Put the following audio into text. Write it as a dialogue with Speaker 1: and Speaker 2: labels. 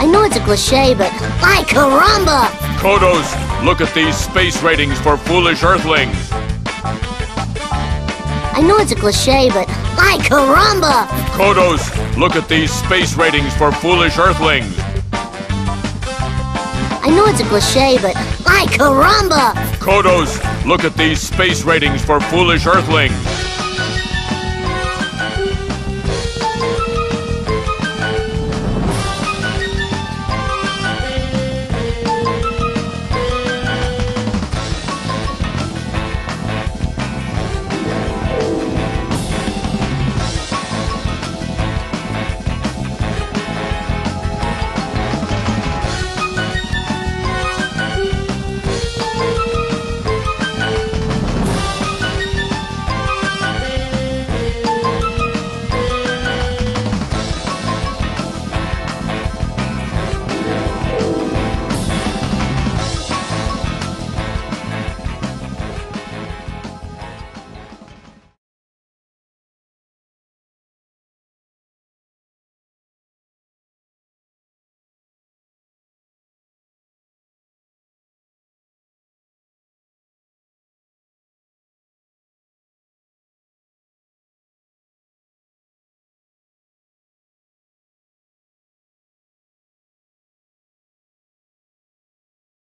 Speaker 1: I know it's a cliche, but my caramba!
Speaker 2: Kodos, look at these space ratings for foolish Earthlings.
Speaker 1: I know it's a cliche, but my caramba!
Speaker 2: Kodos, look at these space ratings for foolish Earthlings.
Speaker 1: I know it's a cliche, but my caramba!
Speaker 2: Kodos, look at these space ratings for foolish Earthlings.